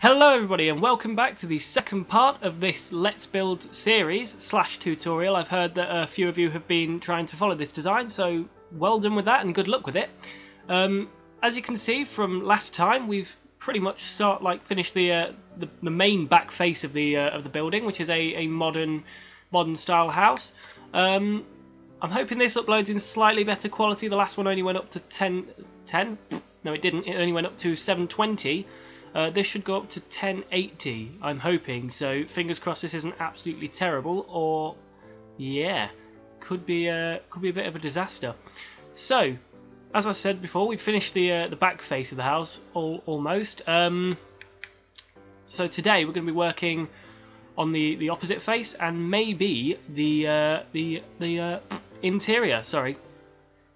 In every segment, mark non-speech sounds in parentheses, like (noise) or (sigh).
Hello everybody and welcome back to the second part of this Let's Build series slash tutorial. I've heard that a few of you have been trying to follow this design, so well done with that and good luck with it. Um, as you can see from last time, we've pretty much start like finished the uh, the, the, main back face of the uh, of the building, which is a, a modern modern style house. Um, I'm hoping this uploads in slightly better quality. The last one only went up to 10, 10? No, it didn't. It only went up to 720. Uh, this should go up to 1080, I'm hoping, so fingers crossed this isn't absolutely terrible, or, yeah, could be a, could be a bit of a disaster. So, as I said before, we've finished the uh, the back face of the house, all, almost. Um, so today we're going to be working on the, the opposite face, and maybe the, uh, the, the uh, interior, sorry.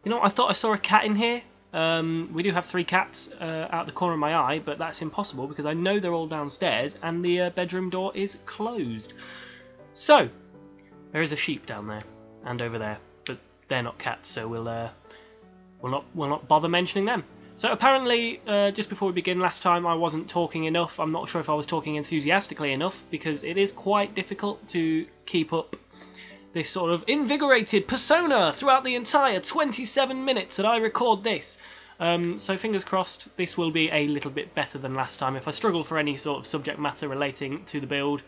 You know, I thought I saw a cat in here, um, we do have three cats uh, out the corner of my eye, but that's impossible because I know they're all downstairs and the uh, bedroom door is closed. So, there is a sheep down there and over there, but they're not cats, so we'll uh, we'll not we'll not bother mentioning them. So apparently, uh, just before we begin, last time I wasn't talking enough. I'm not sure if I was talking enthusiastically enough because it is quite difficult to keep up this sort of invigorated persona throughout the entire 27 minutes that I record this. Um, so fingers crossed this will be a little bit better than last time. If I struggle for any sort of subject matter relating to the build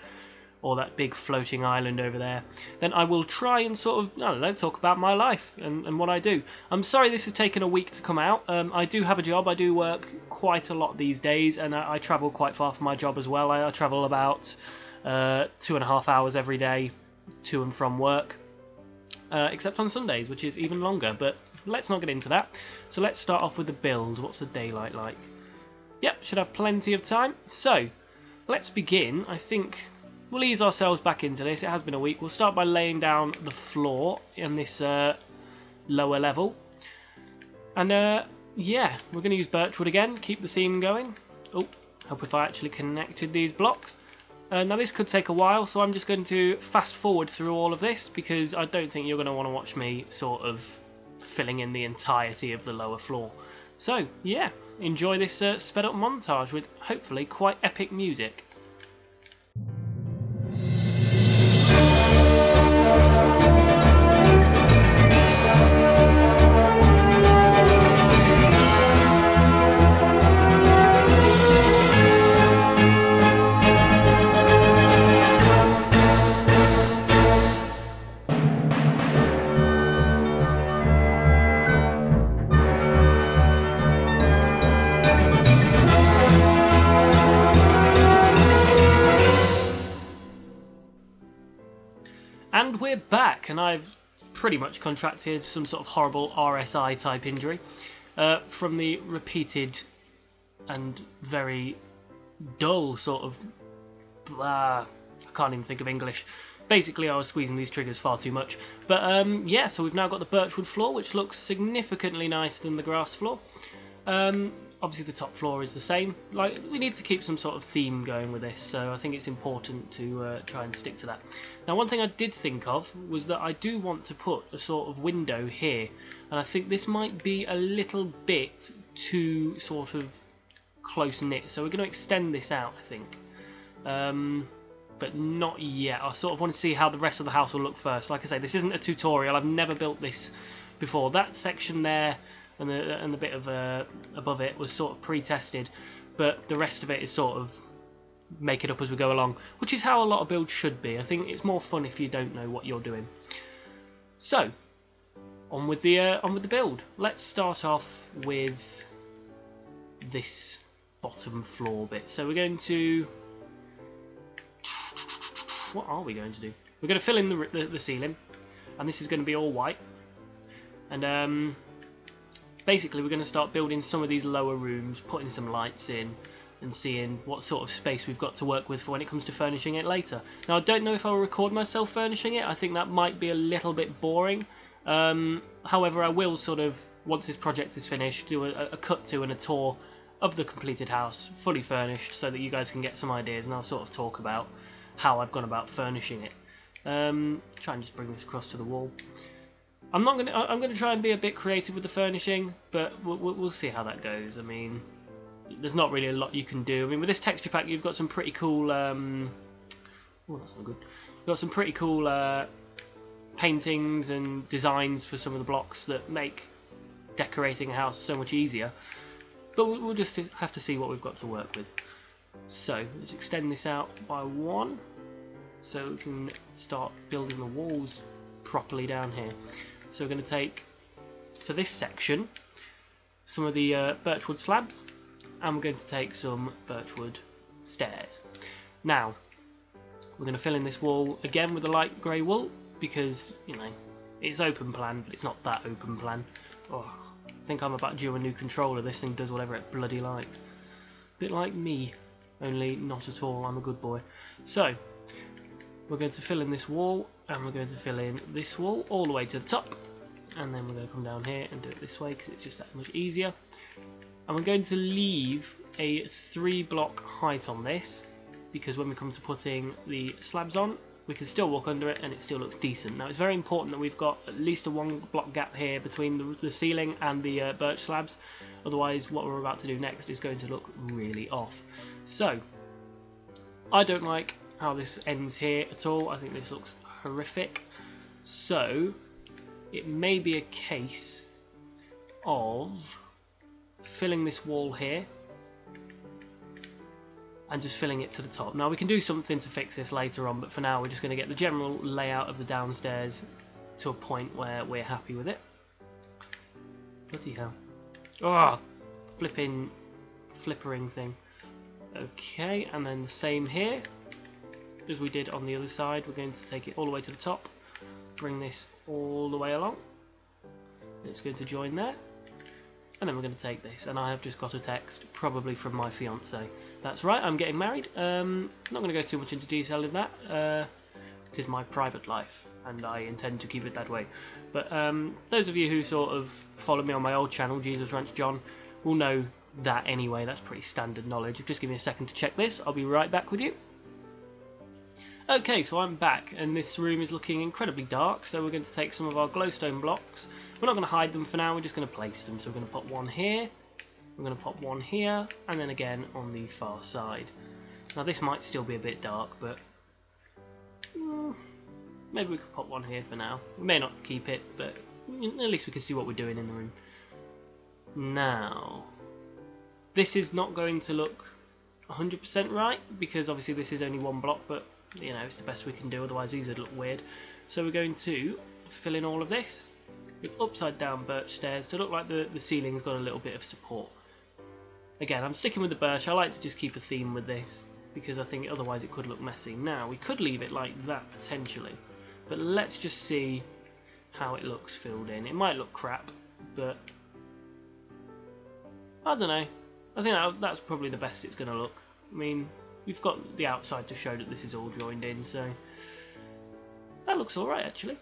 or that big floating island over there, then I will try and sort of, I don't know, talk about my life and, and what I do. I'm sorry this has taken a week to come out. Um, I do have a job. I do work quite a lot these days and I, I travel quite far for my job as well. I, I travel about uh, two and a half hours every day to and from work, uh, except on Sundays, which is even longer. But let's not get into that. So let's start off with the build. What's the daylight like? Yep, should have plenty of time. So let's begin. I think we'll ease ourselves back into this. It has been a week. We'll start by laying down the floor in this uh, lower level. And uh, yeah, we're going to use birchwood again. Keep the theme going. Oh, hope if I actually connected these blocks. Uh, now this could take a while, so I'm just going to fast forward through all of this because I don't think you're going to want to watch me sort of filling in the entirety of the lower floor. So yeah, enjoy this uh, sped up montage with hopefully quite epic music. And I've pretty much contracted some sort of horrible RSI type injury uh, from the repeated and very dull sort of. Uh, I can't even think of English. Basically, I was squeezing these triggers far too much. But um, yeah, so we've now got the birchwood floor, which looks significantly nicer than the grass floor. Um, obviously the top floor is the same. Like we need to keep some sort of theme going with this, so I think it's important to uh, try and stick to that. Now, one thing I did think of was that I do want to put a sort of window here, and I think this might be a little bit too sort of close knit. So we're going to extend this out, I think. Um, but not yet. I sort of want to see how the rest of the house will look first. Like I say, this isn't a tutorial. I've never built this before. That section there and the and the bit of uh, above it was sort of pre-tested, but the rest of it is sort of make it up as we go along, which is how a lot of builds should be. I think it's more fun if you don't know what you're doing. So, on with the uh, on with the build. Let's start off with this bottom floor bit. So we're going to what are we going to do? We're going to fill in the, the, the ceiling, and this is going to be all white. And um, basically we're going to start building some of these lower rooms, putting some lights in and seeing what sort of space we've got to work with for when it comes to furnishing it later. Now I don't know if I'll record myself furnishing it, I think that might be a little bit boring. Um, however, I will sort of, once this project is finished, do a, a cut to and a tour of the completed house, fully furnished, so that you guys can get some ideas and I'll sort of talk about how I've gone about furnishing it. Um, try and just bring this across to the wall. I'm not gonna. I'm gonna try and be a bit creative with the furnishing, but we'll, we'll see how that goes. I mean, there's not really a lot you can do. I mean, with this texture pack, you've got some pretty cool. Um, oh, that's not good. You've got some pretty cool uh, paintings and designs for some of the blocks that make decorating a house so much easier. But we'll just have to see what we've got to work with. So let's extend this out by one, so we can start building the walls properly down here. So we're going to take for this section some of the uh, birchwood slabs and we're going to take some birchwood stairs. Now we're going to fill in this wall again with a light grey wool because you know it's open plan but it's not that open plan. Oh, I think I'm about due a new controller. This thing does whatever it bloody likes. Bit like me, only not at all. I'm a good boy. So we're going to fill in this wall and we're going to fill in this wall all the way to the top and then we're going to come down here and do it this way because it's just that much easier and we're going to leave a three block height on this because when we come to putting the slabs on we can still walk under it and it still looks decent. Now it's very important that we've got at least a one block gap here between the, the ceiling and the uh, birch slabs otherwise what we're about to do next is going to look really off. So I don't like how this ends here at all. I think this looks horrific. So it may be a case of filling this wall here and just filling it to the top. Now we can do something to fix this later on, but for now we're just going to get the general layout of the downstairs to a point where we're happy with it. Bloody hell. Oh, flipping, flippering thing. Okay, and then the same here as we did on the other side. We're going to take it all the way to the top, bring this all the way along. It's going to join there. And then we're going to take this, and I have just got a text, probably from my fiance. That's right, I'm getting married. Um, not going to go too much into detail in that. Uh, it is my private life, and I intend to keep it that way. But um, those of you who sort of follow me on my old channel, Jesus Ranch John, will know that anyway. That's pretty standard knowledge. Just give me a second to check this. I'll be right back with you. Okay, so I'm back, and this room is looking incredibly dark, so we're going to take some of our glowstone blocks. We're not going to hide them for now, we're just going to place them. So we're going to put one here, we're going to pop one here, and then again on the far side. Now this might still be a bit dark, but mm, maybe we could pop one here for now. We may not keep it, but at least we can see what we're doing in the room. Now, this is not going to look 100% right, because obviously this is only one block, but you know, it's the best we can do, otherwise these would look weird. So we're going to fill in all of this with upside down birch stairs to look like the, the ceiling's got a little bit of support. Again, I'm sticking with the birch, I like to just keep a theme with this, because I think otherwise it could look messy. Now, we could leave it like that, potentially, but let's just see how it looks filled in. It might look crap, but I don't know. I think that's probably the best it's going to look. I mean, we've got the outside to show that this is all joined in, so that looks alright actually.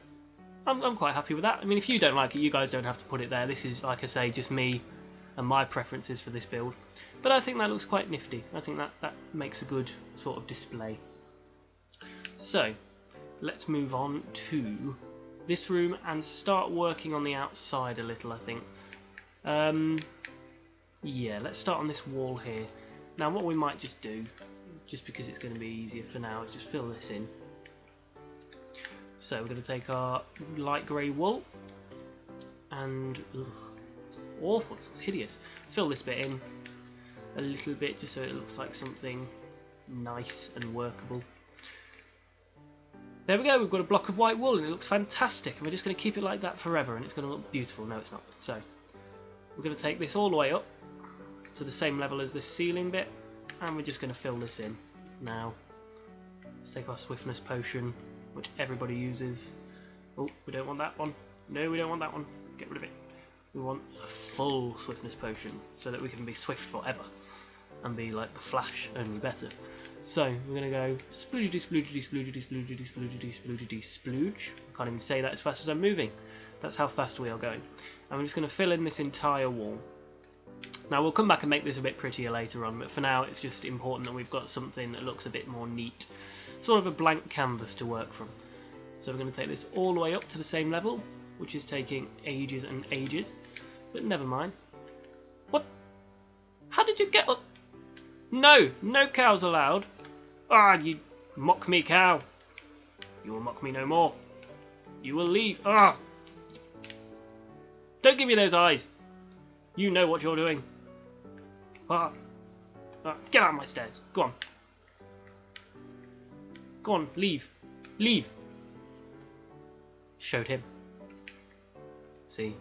I'm, I'm quite happy with that. I mean, if you don't like it, you guys don't have to put it there. This is, like I say, just me and my preferences for this build. But I think that looks quite nifty. I think that, that makes a good sort of display. So, let's move on to this room and start working on the outside a little, I think. Um, yeah, let's start on this wall here. Now, what we might just do just because it's going to be easier for now, just fill this in. So we're going to take our light grey wool and ugh, it's awful, it's hideous. Fill this bit in a little bit just so it looks like something nice and workable. There we go, we've got a block of white wool and it looks fantastic and we're just going to keep it like that forever and it's going to look beautiful. No, it's not. So, we're going to take this all the way up to the same level as this ceiling bit and we're just going to fill this in now. Let's take our swiftness potion, which everybody uses. Oh, we don't want that one. No, we don't want that one. Get rid of it. We want a full swiftness potion so that we can be swift forever and be like the Flash, only better. So we're going to go sploogity, sploogity, sploogity, sploogity, sploogity, sploogity, splooge. I can't even say that as fast as I'm moving. That's how fast we are going. And we're just going to fill in this entire wall. Now we'll come back and make this a bit prettier later on, but for now it's just important that we've got something that looks a bit more neat. Sort of a blank canvas to work from. So we're going to take this all the way up to the same level, which is taking ages and ages, but never mind. What? How did you get up? No, no cows allowed. Ah, you mock me, cow. You will mock me no more. You will leave. Ah! Don't give me those eyes. You know what you're doing. Ah. Get out of my stairs. Go on. Go on, leave. Leave. Showed him. See?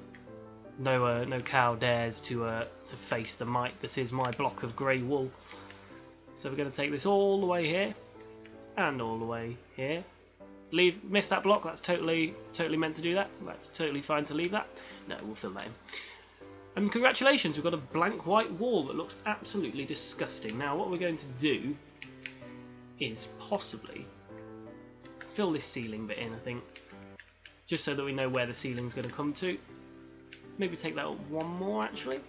No, uh, no cow dares to uh, to face the might that is my block of grey wool. So we're going to take this all the way here, and all the way here. Leave, miss that block. That's totally, totally meant to do that. That's totally fine to leave that. No, we'll fill that in. And congratulations, we've got a blank white wall that looks absolutely disgusting. Now, what we're going to do is possibly fill this ceiling bit in, I think, just so that we know where the ceiling's going to come to. Maybe take that up one more, actually.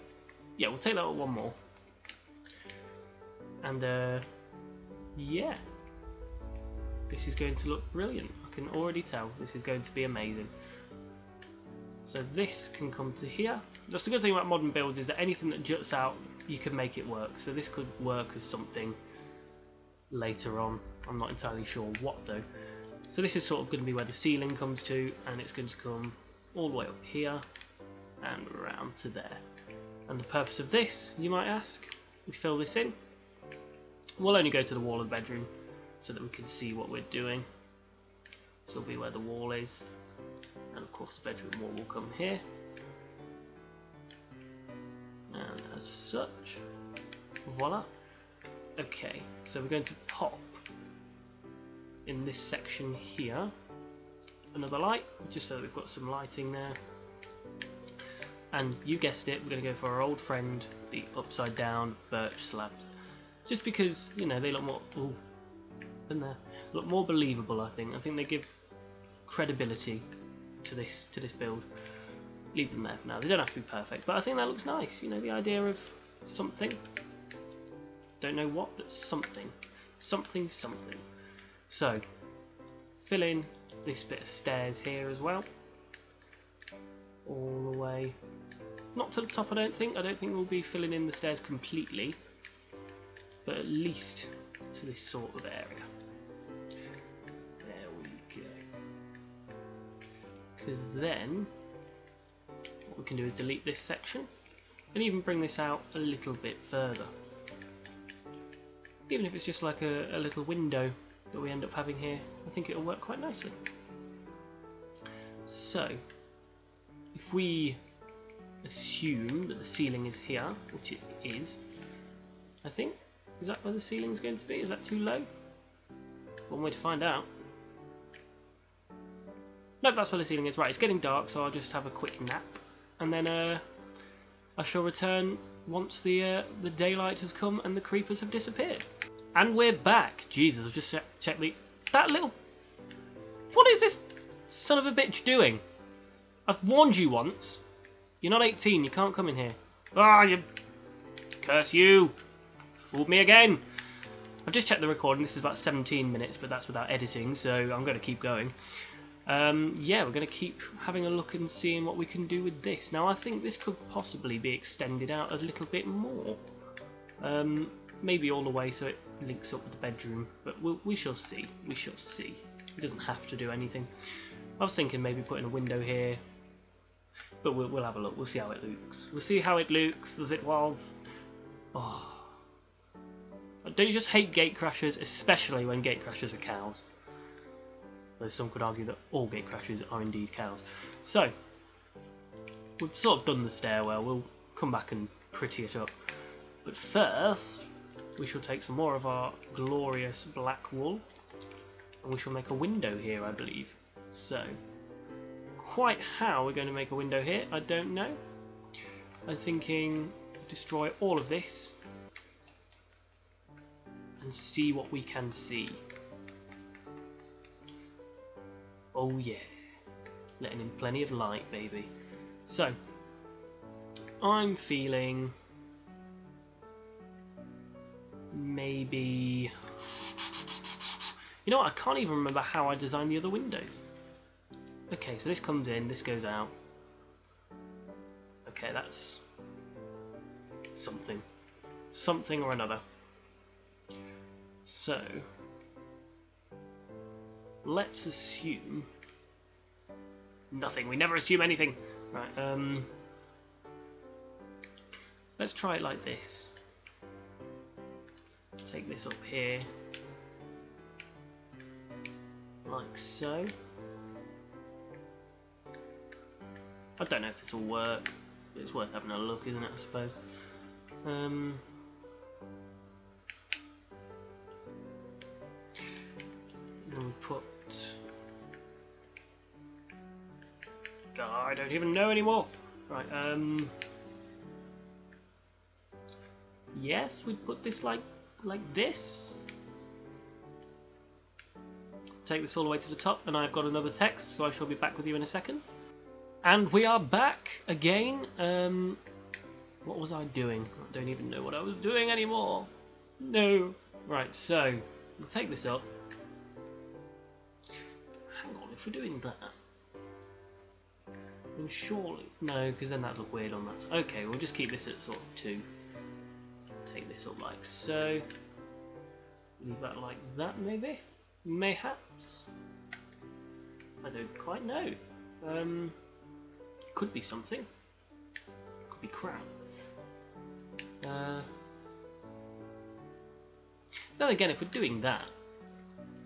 Yeah, we'll take that up one more. And, uh, yeah. This is going to look brilliant. I can already tell this is going to be amazing. So this can come to here. That's the good thing about modern builds is that anything that juts out, you can make it work. So this could work as something later on. I'm not entirely sure what though. So this is sort of going to be where the ceiling comes to, and it's going to come all the way up here and around to there. And the purpose of this, you might ask, we fill this in. We'll only go to the wall of the bedroom so that we can see what we're doing. This will be where the wall is, course bedroom wall will come here. And as such, voila. Okay, so we're going to pop in this section here another light, just so we've got some lighting there. And you guessed it, we're going to go for our old friend, the upside down birch slabs. Just because, you know, they look more... Ooh, been there. Look more believable, I think. I think they give credibility to this to this build. Leave them there for now. They don't have to be perfect, but I think that looks nice. You know, the idea of something. Don't know what, but something. Something, something. So, fill in this bit of stairs here as well. All the way. Not to the top, I don't think. I don't think we'll be filling in the stairs completely. But at least to this sort of area. Because then, what we can do is delete this section and even bring this out a little bit further. Even if it's just like a, a little window that we end up having here, I think it'll work quite nicely. So, if we assume that the ceiling is here, which it is, I think, is that where the ceiling's going to be? Is that too low? One way to find out. Nope, that's where the ceiling is. Right, it's getting dark, so I'll just have a quick nap, and then uh, I shall return once the uh, the daylight has come and the creepers have disappeared. And we're back. Jesus, I've just checked the... That little... What is this son of a bitch doing? I've warned you once. You're not 18, you can't come in here. Ah, oh, you... Curse you! Fooled me again! I've just checked the recording, this is about 17 minutes, but that's without editing, so I'm going to keep going. Um, yeah, we're going to keep having a look and seeing what we can do with this. Now, I think this could possibly be extended out a little bit more. Um, maybe all the way so it links up with the bedroom, but we'll, we shall see. We shall see. It doesn't have to do anything. I was thinking maybe putting a window here, but we'll, we'll have a look. We'll see how it looks. We'll see how it looks as it was. Oh. Don't you just hate gate crashers, especially when gate crashers are cows? Though some could argue that all gate crashers are indeed cows. So, we've sort of done the stairwell. We'll come back and pretty it up. But first, we shall take some more of our glorious black wool and we shall make a window here I believe so quite how we're going to make a window here I don't know I'm thinking destroy all of this and see what we can see oh yeah letting in plenty of light baby so I'm feeling maybe... You know what, I can't even remember how I designed the other windows. Okay, so this comes in, this goes out. Okay, that's something. something or another. So, let's assume nothing. We never assume anything. Right, um, let's try it like this. Take this up here, like so. I don't know if this will work. It's worth having a look, isn't it, I suppose. Um, I don't even know anymore. Right, um... Yes, we put this like like this. Take this all the way to the top, and I've got another text, so I shall be back with you in a second. And we are back again. Um, what was I doing? I don't even know what I was doing anymore. No. Right, so we'll take this up. Hang on, if we're doing that, then surely no, because then that'd look weird on that. Okay, we'll just keep this at sort of two. Take this up like so. Leave that like that, maybe. Mayhaps. I don't quite know. Um, could be something. Could be crap. Uh, then again, if we're doing that,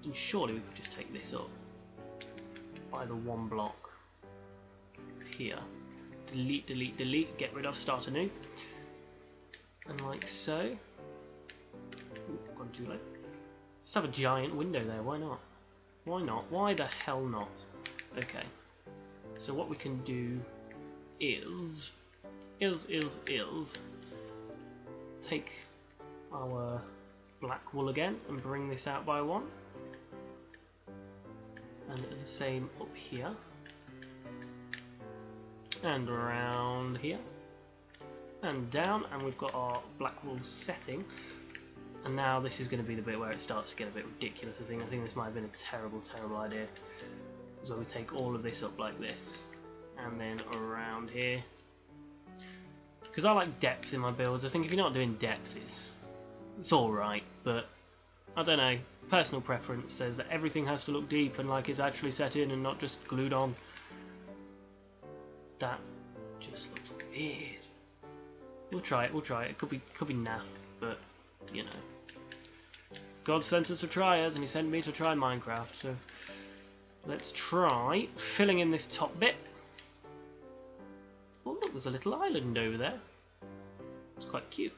then surely we could just take this up by the one block here. Delete, delete, delete, get rid of, start anew. And like so. Ooh, gone too. Let's have a giant window there, why not? Why not? Why the hell not? Okay. So what we can do is is is is take our black wool again and bring this out by one and the same up here and around here. And down and we've got our black wall setting. And now this is going to be the bit where it starts to get a bit ridiculous I think. I think this might have been a terrible terrible idea. So we take all of this up like this. And then around here. Because I like depth in my builds. I think if you're not doing depth it's it's alright but I don't know. Personal preference says that everything has to look deep and like it's actually set in and not just glued on that just looks weird we'll try it we'll try it it could be could be naff but you know God sent us to try us and he sent me to try Minecraft so let's try filling in this top bit Oh look, there's a little island over there. It's quite cute.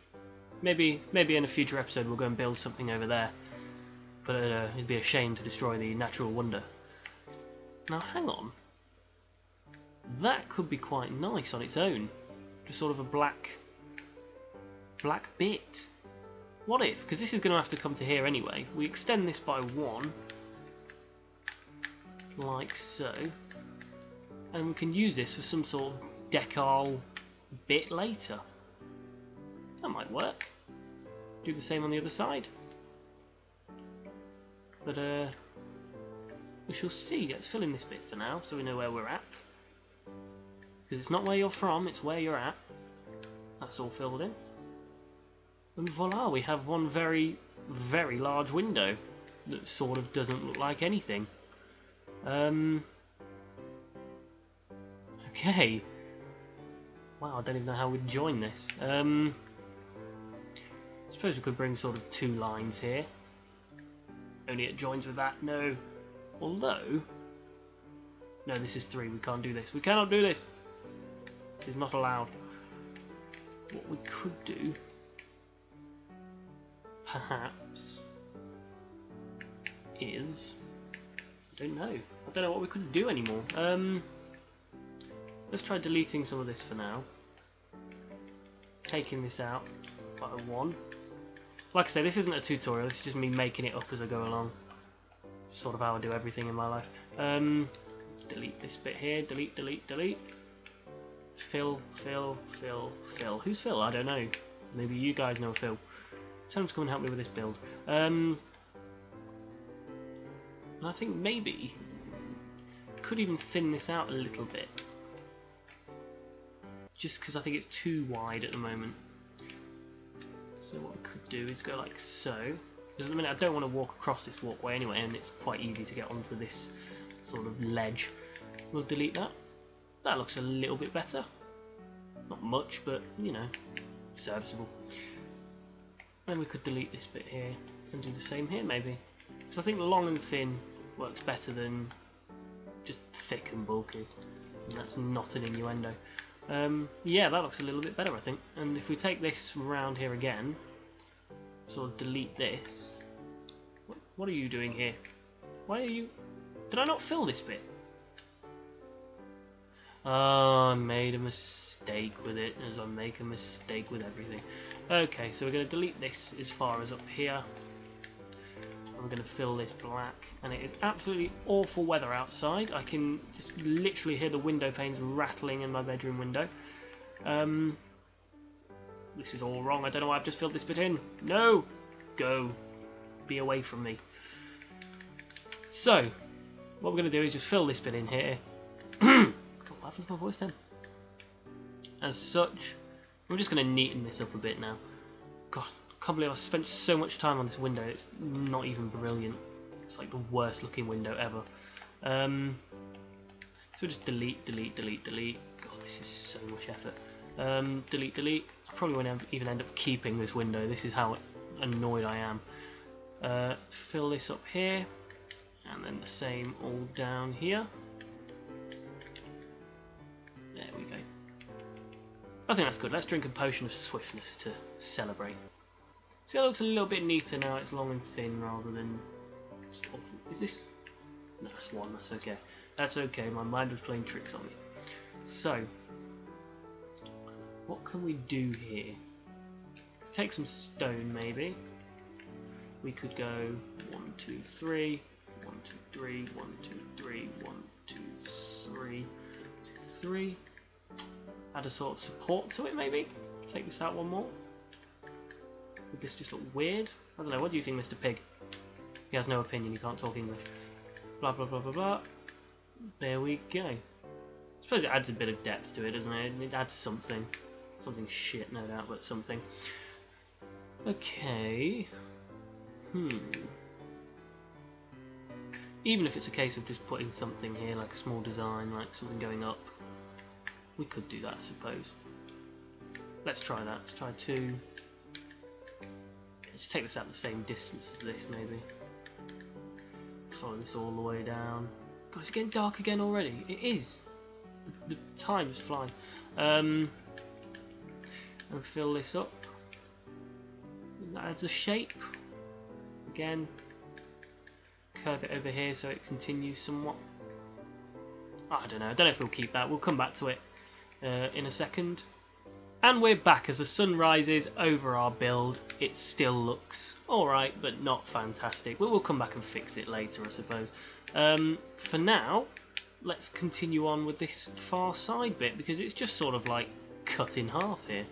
Maybe, maybe in a future episode we'll go and build something over there. But uh, it'd be a shame to destroy the natural wonder. Now hang on. That could be quite nice on its own. Just sort of a black, black bit. What if, because this is going to have to come to here anyway, we extend this by one, like so, and we can use this for some sort of decal bit later. That might work. Do the same on the other side. But uh, we shall see. Let's fill in this bit for now so we know where we're at. Because it's not where you're from, it's where you're at. That's all filled in. And voila, we have one very, very large window that sort of doesn't look like anything. Um, okay. Wow, I don't even know how we'd join this. Um, I suppose we could bring sort of two lines here. Only it joins with that. No. Although... No, this is three. We can't do this. We cannot do this. Is not allowed. What we could do... Perhaps... Is... I don't know. I don't know what we could do anymore. Um... Let's try deleting some of this for now. Taking this out by one. Like I said, this isn't a tutorial, this is just me making it up as I go along. Sort of how I do everything in my life. Um, delete this bit here, delete, delete, delete. Phil, Phil, Phil, Phil. Who's Phil? I don't know. Maybe you guys know Phil. Tell him to come and help me with this build. Um, I think maybe could even thin this out a little bit just because I think it's too wide at the moment. So what we could do is go like so. Because at the minute I don't want to walk across this walkway anyway, and it's quite easy to get onto this sort of ledge. We'll delete that. That looks a little bit better. Not much, but you know, serviceable. Then we could delete this bit here and do the same here maybe. Because I think long and thin works better than just thick and bulky. And that's not an innuendo. Um, yeah, that looks a little bit better I think. And if we take this round here again, sort of delete this. What, what are you doing here? Why are you... Did I not fill this bit? Oh, I made a mistake with it, as I make a mistake with everything. Okay, so we're going to delete this as far as up here. And we're going to fill this black. And it is absolutely awful weather outside. I can just literally hear the window panes rattling in my bedroom window. Um, this is all wrong. I don't know why I've just filled this bit in. No! Go. Be away from me. So, what we're going to do is just fill this bit in here. (clears throat) My voice then? As such, we're just going to neaten this up a bit now. God, can't believe I spent so much time on this window. It's not even brilliant. It's like the worst looking window ever. Um, so just delete, delete, delete, delete. God, this is so much effort. Um, delete, delete. I probably won't even end up keeping this window. This is how annoyed I am. Uh, fill this up here, and then the same all down here. I think that's good. Let's drink a potion of swiftness to celebrate. See, it looks a little bit neater now. It's long and thin rather than. Is this? No, that's one. That's okay. That's okay. My mind was playing tricks on me. So, what can we do here? Let's take some stone, maybe. We could go one, two, three, one, two, three, one, two, three, one, two, three, two, three. Add a sort of support to it, maybe. Take this out one more. Would this just look weird? I don't know. What do you think, Mr. Pig? He has no opinion. He can't talk English. Blah blah blah blah blah. There we go. I suppose it adds a bit of depth to it, doesn't it? It adds something. Something shit, no doubt, but something. Okay. Hmm. Even if it's a case of just putting something here, like a small design, like something going up, we could do that, I suppose. Let's try that. Let's try two. Let's take this out the same distance as this, maybe. Follow this all the way down. God, it's getting dark again already. It is. The, the time just flies. Um, and fill this up. That adds a shape. Again, curve it over here so it continues somewhat. I don't know. I don't know if we'll keep that. We'll come back to it uh, in a second. And we're back as the sun rises over our build. It still looks alright, but not fantastic. But we'll come back and fix it later, I suppose. Um, for now, let's continue on with this far side bit, because it's just sort of like cut in half here.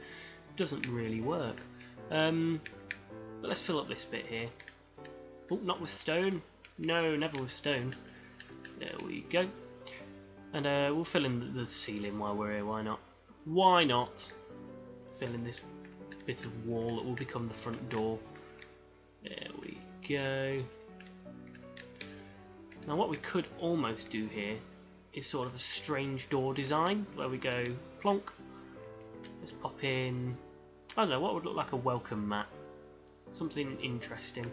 Doesn't really work. Um, but let's fill up this bit here. Oh, not with stone. No, never with stone. There we go. And uh, we'll fill in the ceiling while we're here, why not? Why not? Fill in this bit of wall that will become the front door. There we go. Now what we could almost do here is sort of a strange door design where we go plonk. Let's pop in, I don't know, what would look like a welcome mat. Something interesting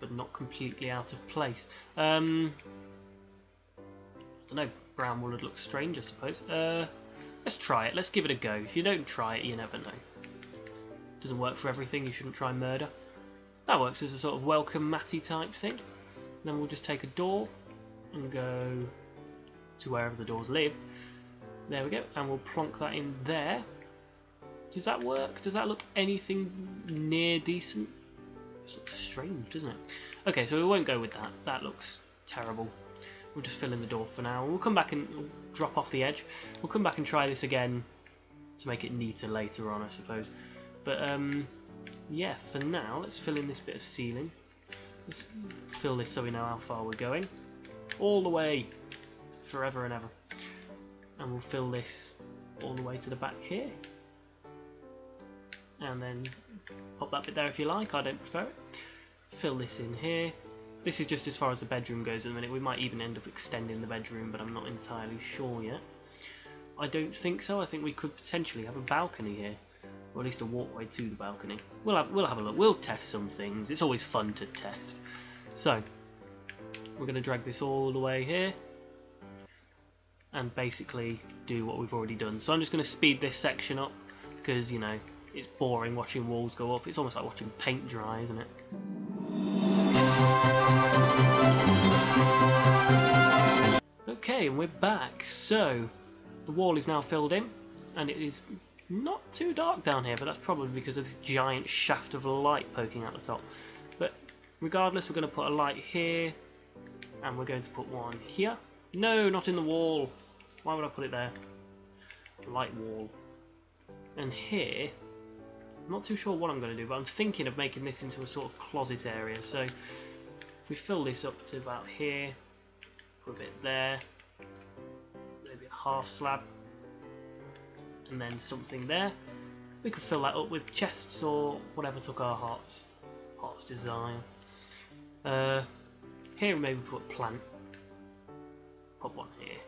but not completely out of place. Um, I don't know, brown wool would look strange I suppose. Uh, let's try it, let's give it a go. If you don't try it you never know. Doesn't work for everything, you shouldn't try murder. That works as a sort of welcome matty type thing. Then we'll just take a door and go to wherever the doors live. There we go, and we'll plonk that in there. Does that work? Does that look anything near decent? This looks strange, doesn't it? Okay, so we won't go with that. That looks terrible. We'll just fill in the door for now. We'll come back and drop off the edge. We'll come back and try this again to make it neater later on, I suppose. But, um, yeah, for now, let's fill in this bit of ceiling. Let's fill this so we know how far we're going. All the way, forever and ever. And we'll fill this all the way to the back here. and then pop that bit there if you like. I don't prefer it. Fill this in here. This is just as far as the bedroom goes at the minute. We might even end up extending the bedroom, but I'm not entirely sure yet. I don't think so. I think we could potentially have a balcony here, or at least a walkway to the balcony. We'll have we'll have a look. We'll test some things. It's always fun to test. So we're going to drag this all the way here and basically do what we've already done. So I'm just going to speed this section up because you know it's boring watching walls go up. It's almost like watching paint dry, isn't it? Okay, and we're back. So the wall is now filled in, and it is not too dark down here, but that's probably because of this giant shaft of light poking out the top. But regardless, we're going to put a light here, and we're going to put one here. No, not in the wall. Why would I put it there? Light wall. And here, I'm not too sure what I'm going to do, but I'm thinking of making this into a sort of closet area. So if we fill this up to about here, put a bit there, maybe a half slab, and then something there. We could fill that up with chests or whatever took our hearts, heart's desire. Uh, here maybe put plant. Put one here.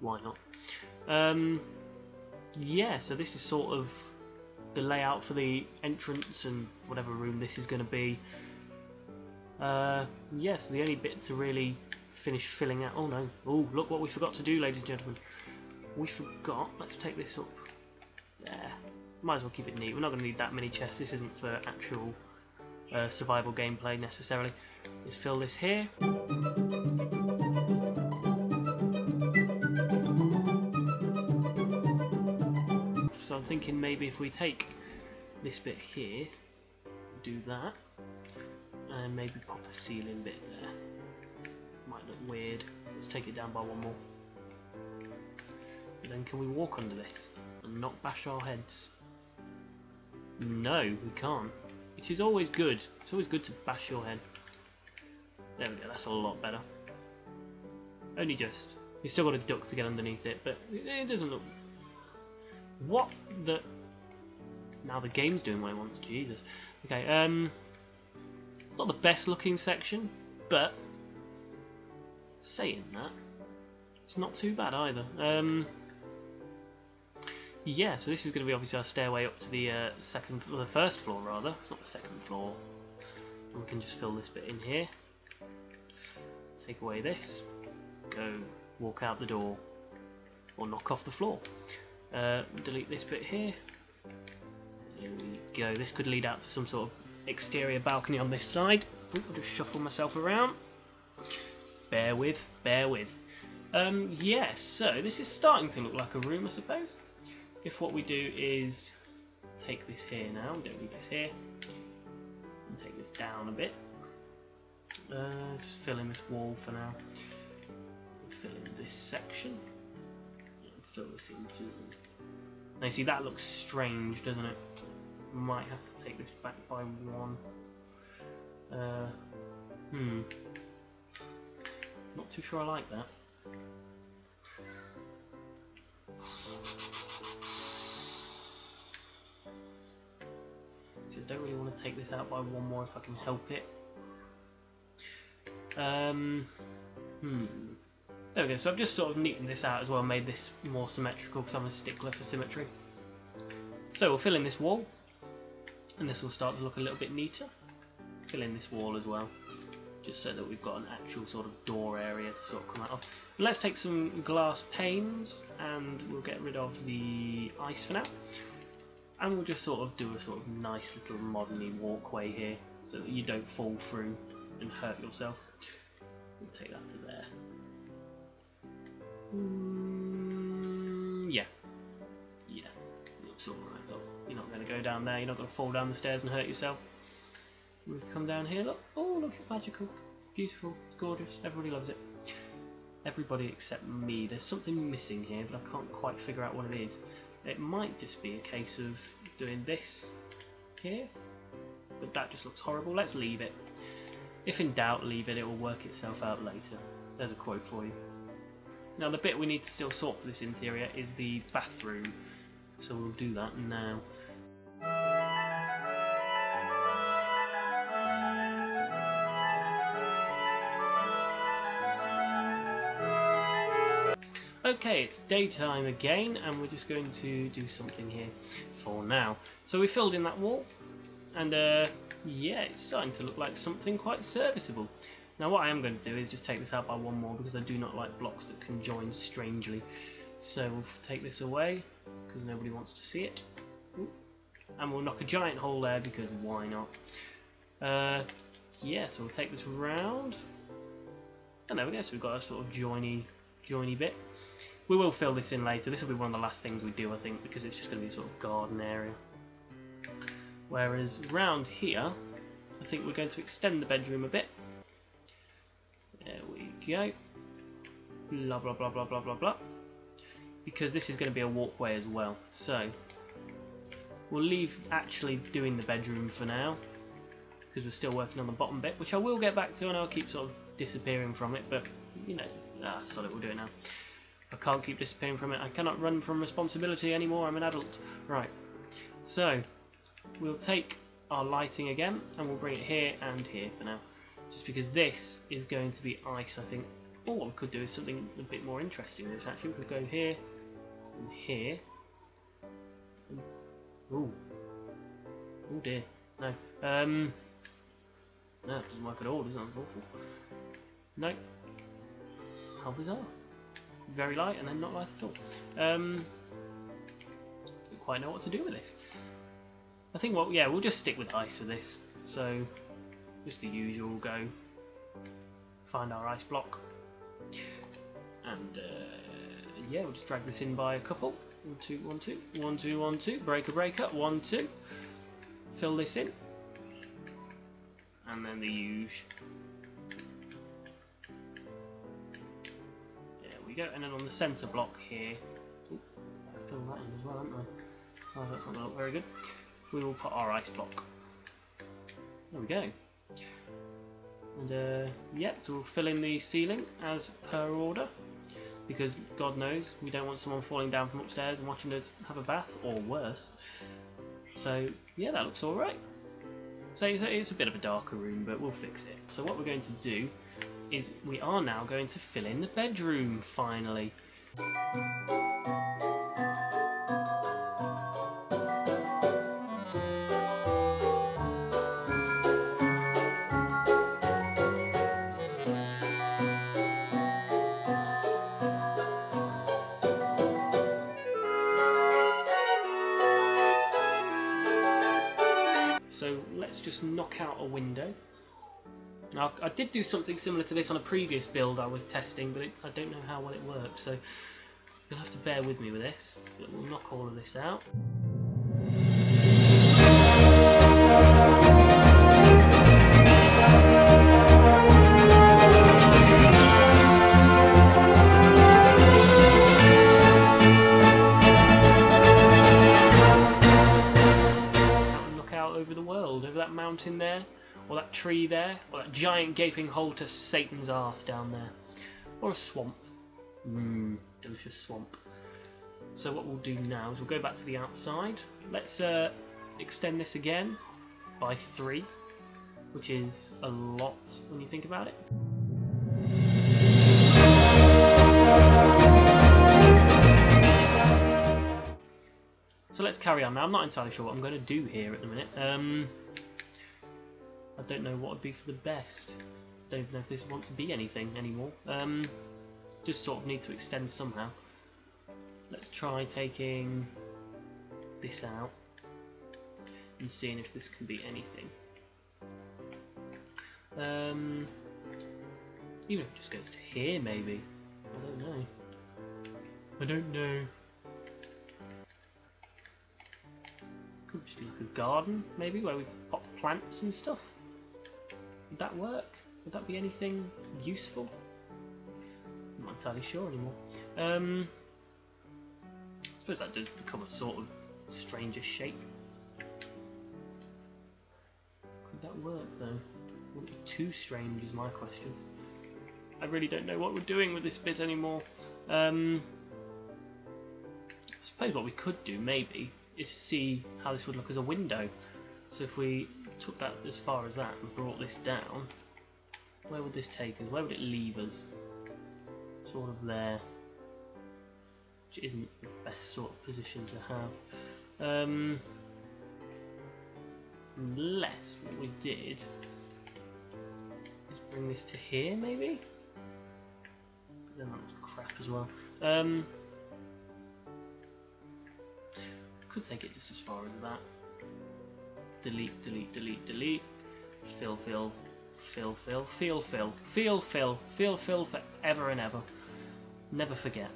Why not? Um, yeah, so this is sort of the layout for the entrance and whatever room this is going to be. Uh, yeah, so the only bit to really finish filling out... Oh no, oh look what we forgot to do ladies and gentlemen. We forgot, let's take this up there. Might as well keep it neat, we're not going to need that many chests, this isn't for actual uh, survival gameplay necessarily. Let's fill this here. So I'm thinking maybe if we take this bit here, do that, and maybe pop a ceiling bit there. Might look weird. Let's take it down by one more. Then can we walk under this and not bash our heads? No, we can't. It is always good. It's always good to bash your head. There we go, that's a lot better. Only just. You still got a duck to get underneath it, but it doesn't look... What the... Now the game's doing what it wants, Jesus. Okay, um... Not the best looking section, but... Saying that, it's not too bad either. Um... Yeah, so this is going to be obviously our stairway up to the uh, second, the first floor rather, not the second floor. And we can just fill this bit in here. Take away this. Go walk out the door, or knock off the floor. Uh, delete this bit here. There we go. This could lead out to some sort of exterior balcony on this side. Ooh, I'll just shuffle myself around. Bear with, bear with. Um, yes, yeah, so this is starting to look like a room, I suppose if what we do is take this here now, we don't need this here, and take this down a bit, uh, just fill in this wall for now, fill in this section, fill this into, now see that looks strange doesn't it, might have to take this back by one, uh, hmm, not too sure I like that. So I don't really want to take this out by one more if I can help it. Um, hmm. There we go, so I've just sort of neatened this out as well, made this more symmetrical because I'm a stickler for symmetry. So we'll fill in this wall, and this will start to look a little bit neater. Fill in this wall as well, just so that we've got an actual sort of door area to sort of come out of. let's take some glass panes, and we'll get rid of the ice for now and we'll just sort of do a sort of nice little modern walkway here so that you don't fall through and hurt yourself. We'll take that to there. Mm, yeah. Yeah. Looks alright though. Go down there, you're not going to fall down the stairs and hurt yourself. We come down here, look. Oh, look, it's magical. Beautiful. It's gorgeous. Everybody loves it. Everybody except me. There's something missing here, but I can't quite figure out what it is. It might just be a case of doing this here, but that just looks horrible. Let's leave it. If in doubt, leave it. It will work itself out later. There's a quote for you. Now the bit we need to still sort for this interior is the bathroom, so we'll do that now. Okay, it's daytime again, and we're just going to do something here for now. So we filled in that wall, and uh, yeah, it's starting to look like something quite serviceable. Now what I am going to do is just take this out by one more because I do not like blocks that can join strangely. So we'll take this away because nobody wants to see it. And we'll knock a giant hole there because why not? Uh, yeah, so we'll take this round. And there we go, so we've got a sort of joiny, joiny bit. We will fill this in later. This will be one of the last things we do, I think, because it's just going to be sort of garden area. Whereas round here, I think we're going to extend the bedroom a bit. There we go. Blah, blah, blah, blah, blah, blah, blah. Because this is going to be a walkway as well. So, we'll leave actually doing the bedroom for now. Because we're still working on the bottom bit, which I will get back to and I'll keep sort of disappearing from it. But, you know, ah, it. we'll do it now. I can't keep disappearing from it. I cannot run from responsibility anymore. I'm an adult. Right. So, we'll take our lighting again and we'll bring it here and here for now. Just because this is going to be ice, I think. Or what we could do is something a bit more interesting. This actually, we could go here and here. Ooh. Oh dear. No. Um. No, it doesn't work at all, does it? Awful. No. How bizarre very light and then not light at all. Um, don't quite know what to do with this. I think, well, yeah, we'll just stick with ice for this. So, just the usual, go find our ice block. And, uh, yeah, we'll just drag this in by a couple. One, two, one, two, one, two, one, two, breaker, breaker, one, two. Fill this in. And then the usual. Go, and then on the centre block here, ooh, I that in as well, haven't I? Oh, that's not going to look very good. We will put our ice block. There we go. And uh, yeah, so we'll fill in the ceiling as per order, because God knows we don't want someone falling down from upstairs and watching us have a bath, or worse. So yeah, that looks alright. So it's a bit of a darker room, but we'll fix it. So what we're going to do is we are now going to fill in the bedroom, finally. Did do something similar to this on a previous build I was testing, but it, I don't know how well it works, so you'll have to bear with me with this. We'll knock all of this out. That tree there, or that giant gaping hole to Satan's arse down there, or a swamp. Mmm, delicious swamp. So what we'll do now is we'll go back to the outside. Let's uh, extend this again by three, which is a lot when you think about it. So let's carry on now. I'm not entirely sure what I'm going to do here at the minute. Um, I don't know what would be for the best. Don't even know if this wants to be anything anymore. Um, just sort of need to extend somehow. Let's try taking this out and seeing if this can be anything. Um, even if it just goes to here, maybe. I don't know. I don't know. Could just be like a garden, maybe, where we pop plants and stuff. Would that work? Would that be anything useful? I'm not entirely sure anymore. Um, I suppose that does become a sort of stranger shape. Could that work though? Would it be too strange is my question. I really don't know what we're doing with this bit anymore. Um, I suppose what we could do maybe is see how this would look as a window. So if we took that as far as that and brought this down, where would this take us? Where would it leave us? Sort of there. which isn't the best sort of position to have. Um, unless what we did is bring this to here, maybe? But then that looks crap as well. Um, could take it just as far as that. Delete, delete, delete, delete. Fill, fill, fill, fill, feel, fill, feel, fill, feel, fill forever and ever. Never forget.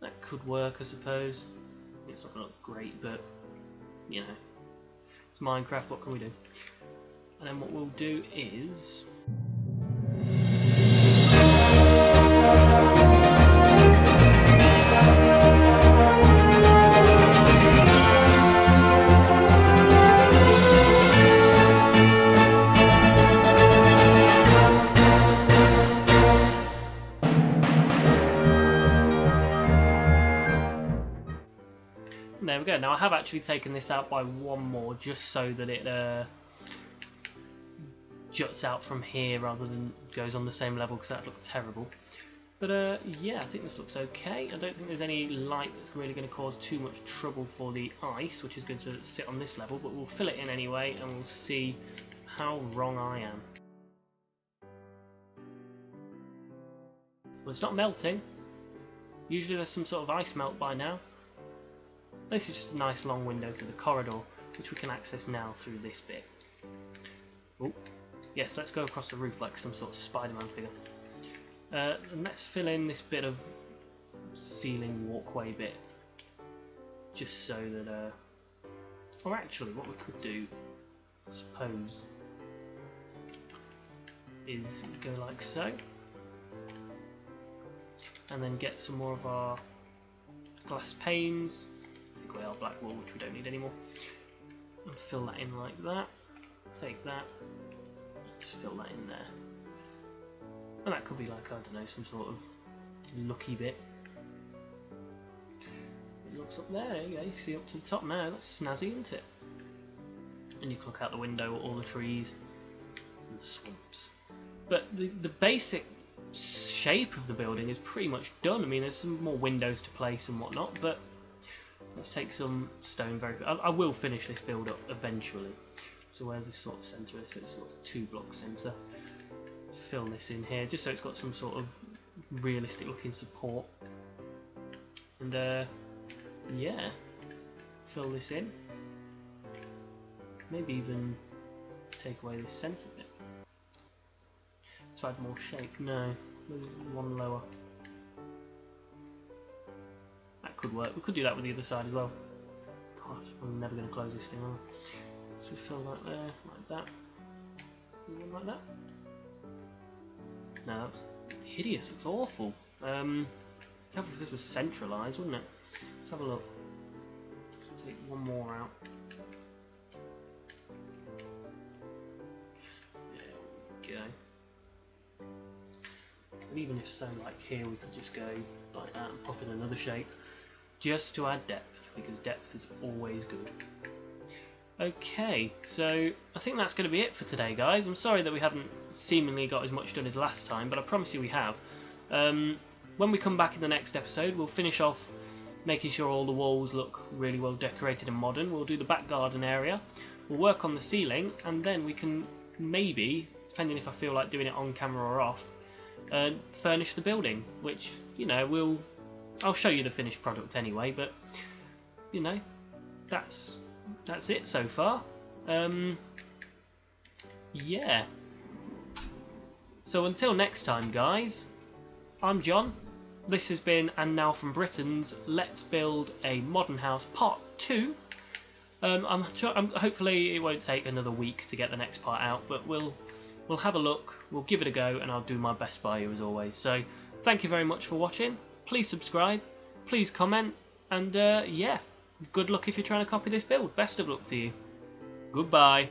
That could work, I suppose. It's not going to look great, but, you know, it's Minecraft, what can we do? And then what we'll do is... I have actually taken this out by one more just so that it uh, juts out from here rather than goes on the same level because that looked terrible. But uh, yeah, I think this looks okay. I don't think there's any light that's really going to cause too much trouble for the ice, which is going to sit on this level, but we'll fill it in anyway and we'll see how wrong I am. Well, it's not melting. Usually there's some sort of ice melt by now. This is just a nice long window to the corridor, which we can access now through this bit. Oh, yes, let's go across the roof like some sort of Spider-Man figure. Uh, and let's fill in this bit of ceiling walkway bit, just so that, uh, or actually, what we could do, I suppose, is go like so, and then get some more of our glass panes our black wool, which we don't need anymore, and fill that in like that. Take that, just fill that in there. And that could be like, I don't know, some sort of lucky bit. It looks up there, there you go, you can see up to the top now, that's snazzy, isn't it? And you can look out the window at all the trees and the swamps. But the, the basic shape of the building is pretty much done. I mean, there's some more windows to place and whatnot, but Let's take some stone very I, I, will finish this build up eventually. So where's this sort of centre? It's a sort of two block centre. Fill this in here just so it's got some sort of realistic looking support. And uh, yeah, fill this in. Maybe even take away this centre bit. So add more shape. No, one lower could work. We could do that with the other side as well. I'm never going to close this thing on. So we fill that there, like that. like that. No, that's hideous. It's awful. Um, if this was centralised, wouldn't it? Let's have a look. Take one more out. There we go. But even if so, like here, we could just go like that and pop in another shape just to add depth, because depth is always good. Okay, so I think that's going to be it for today, guys. I'm sorry that we haven't seemingly got as much done as last time, but I promise you we have. Um, when we come back in the next episode, we'll finish off making sure all the walls look really well decorated and modern. We'll do the back garden area, we'll work on the ceiling, and then we can maybe, depending if I feel like doing it on camera or off, uh, furnish the building, which, you know, we'll I'll show you the finished product anyway, but you know, that's that's it so far. Um, yeah. So until next time, guys, I'm John. This has been And Now from Britain's Let's Build a Modern House Part 2. Um, I'm, I'm, hopefully it won't take another week to get the next part out, but we'll we'll have a look, we'll give it a go, and I'll do my best by you as always. So thank you very much for watching please subscribe, please comment, and uh, yeah, good luck if you're trying to copy this build. Best of luck to you. Goodbye.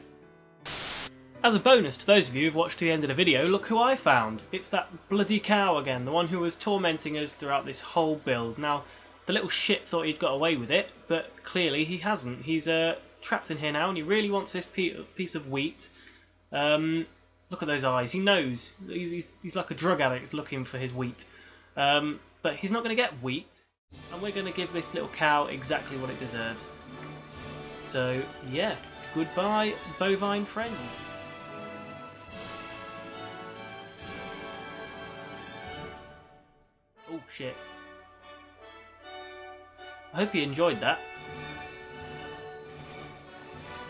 As a bonus to those of you who've watched to the end of the video, look who I found. It's that bloody cow again, the one who was tormenting us throughout this whole build. Now, the little shit thought he'd got away with it, but clearly he hasn't. He's uh, trapped in here now, and he really wants this piece of wheat. Um, look at those eyes. He knows. He's, he's, he's like a drug addict looking for his wheat. Um, but he's not going to get wheat, and we're going to give this little cow exactly what it deserves. So, yeah, goodbye, bovine friend. Oh, shit. I hope you enjoyed that.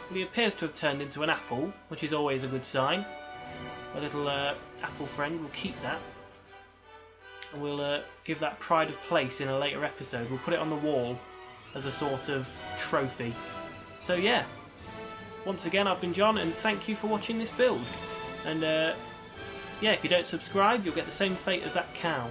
Well, he appears to have turned into an apple, which is always a good sign. A little uh, apple friend, we'll keep that. And we'll uh, give that pride of place in a later episode. We'll put it on the wall as a sort of trophy. So yeah, once again I've been John and thank you for watching this build. And uh, yeah, if you don't subscribe you'll get the same fate as that cow.